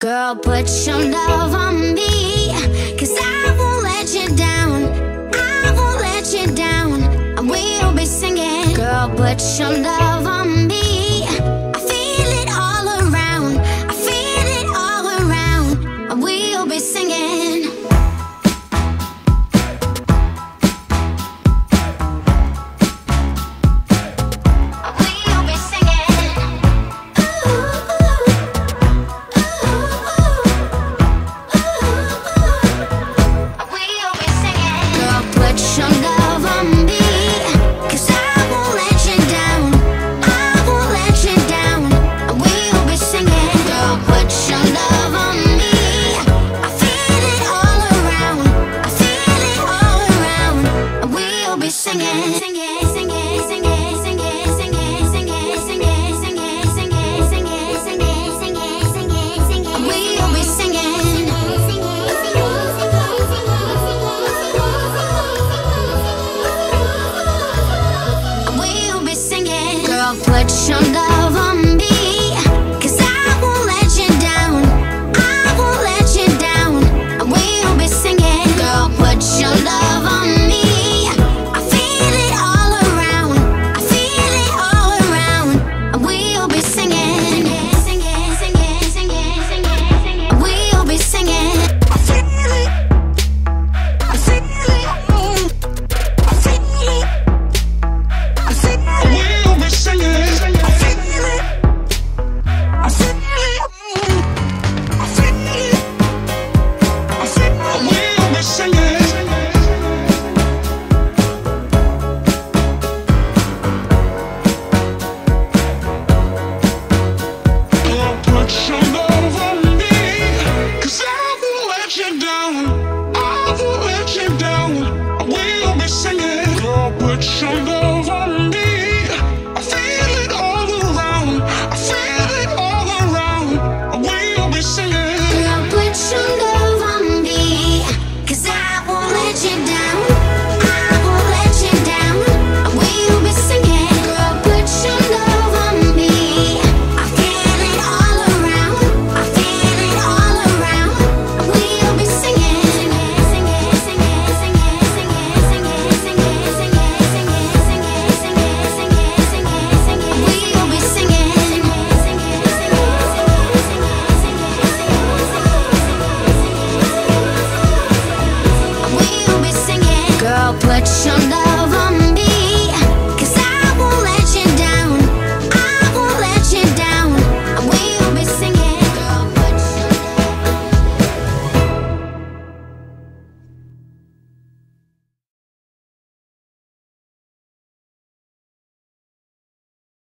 Girl, put your love on me, cause I won't let you down. I won't let you down, and we'll be singing. Girl, put your love I'll put some. Show